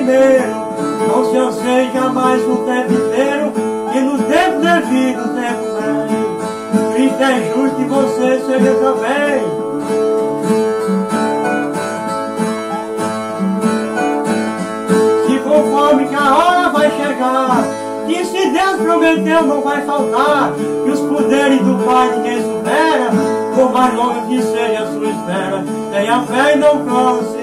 primeiro. Não se anseie jamais o tempo inteiro, e no tempo devido, o tempo vem. Cristo é justo e você seja também. Se conforme que a hora vai chegar, que se Deus prometeu não vai faltar, que os poderes do Pai ninguém supera, por mais longa que seja a sua espera, tenha fé e não canse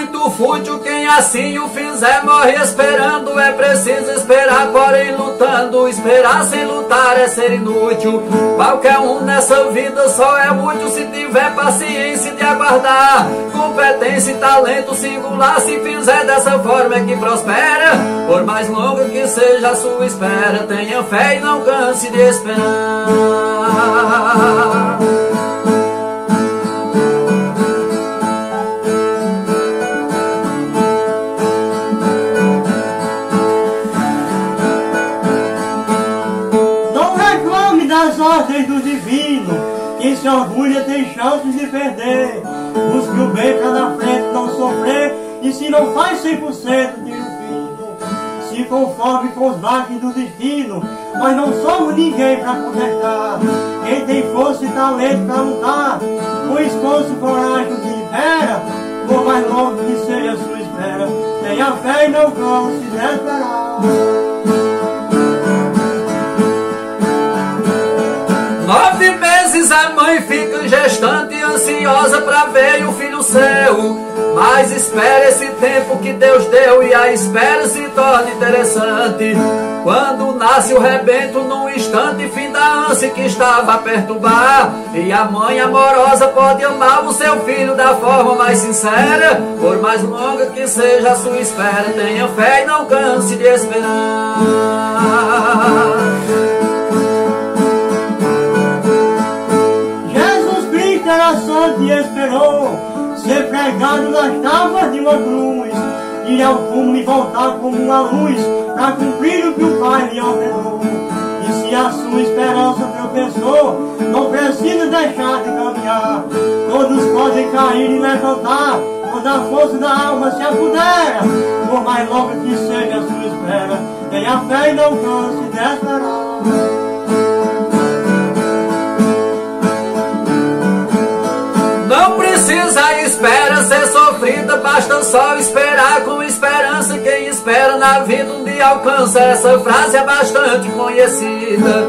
muito fútil, quem assim o fizer morre esperando. É preciso esperar, porém lutando. Esperar sem lutar é ser inútil. Qualquer um nessa vida só é útil se tiver paciência de aguardar. Competência e talento singular, se fizer dessa forma é que prospera. Por mais longa que seja a sua espera, tenha fé e não canse de esperar. Das ordens do divino. Quem se orgulha tem chances de perder. Busque o bem pra na frente não sofrer. E se não faz 100%, tire o fino. Se conforme com os baques do destino. Nós não somos ninguém pra consertar. Quem tem força e talento pra lutar. Com esforço, coragem de impera. Por mais longo que seja a sua espera. Tenha fé e não canse de esperar. Meses a mãe fica gestante, ansiosa pra ver o filho seu. Mas espera esse tempo que Deus deu e a espera se torna interessante. Quando nasce o rebento num instante, fim da ânsia que estava a perturbar. E a mãe amorosa pode amar o seu filho da forma mais sincera. Por mais longa que seja a sua espera, tenha fé e não canse de esperar. De cruz, ir ao fumo e voltar como uma luz, para cumprir o que o Pai lhe ordenou. E se a sua esperança tropeçou, não precisa deixar de caminhar. Todos podem cair e levantar, quando a força da alma se apodera, por mais longa que seja a sua espera, tenha fé e não canse de esperar. Sofrida, basta só esperar com esperança. Quem espera na vida um dia alcança. Essa frase é bastante conhecida.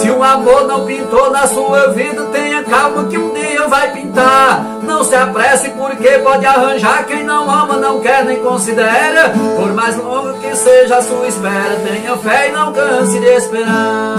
Se o amor não pintou na sua vida, tenha calma que um dia vai pintar. Não se apresse porque pode arranjar. Quem não ama, não quer nem considera. Por mais longo que seja a sua espera, tenha fé e não canse de esperar.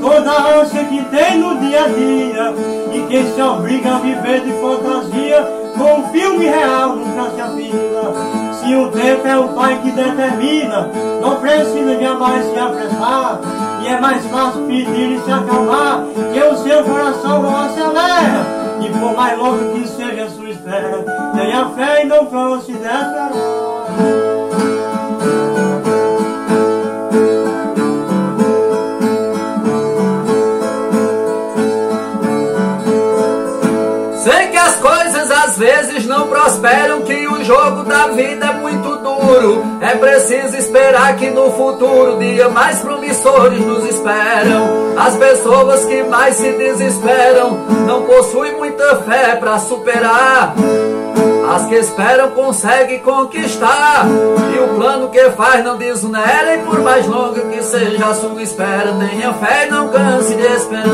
Toda a ânsia que tem no dia a dia. E quem se obriga a viver de fantasia com um filme real nunca se afina. Se o tempo é o pai que determina, não precisa jamais se apressar. E é mais fácil pedir e se acalmar, que o seu coração não acelera. E por mais longe que seja a sua espera, tenha fé e não canse de esperar. Não prosperam, que o jogo da vida é muito duro. É preciso esperar que no futuro dias mais promissores nos esperam. As pessoas que mais se desesperam não possuem muita fé para superar. As que esperam conseguem conquistar. E o plano que faz não desonera. E por mais longa que seja a sua espera, tenha fé e não canse de esperar.